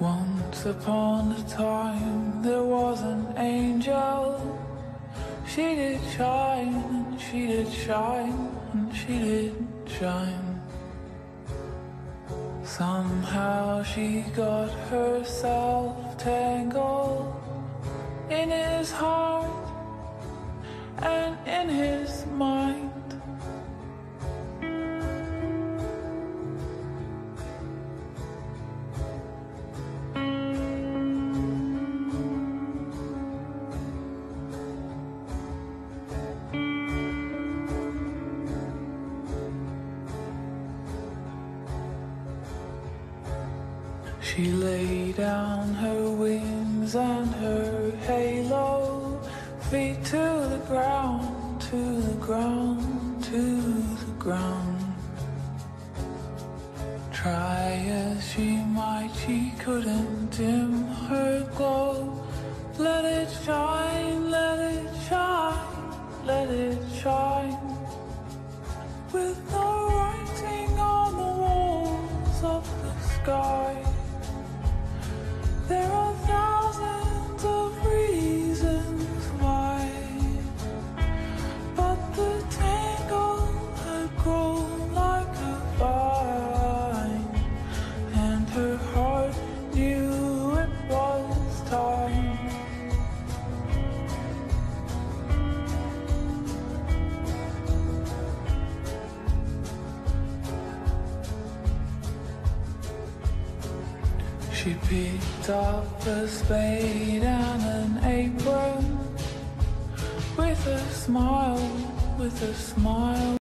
Once upon a time there was an angel. She did shine, and she did shine, and she did shine. Somehow she got herself tangled in his heart and in his mind. She laid down her wings and her halo, feet to the ground, to the ground, to the ground. Try as she might, she couldn't dim her glow. Let it shine, let it shine, let it shine. With She picked up a spade and an apron with a smile, with a smile.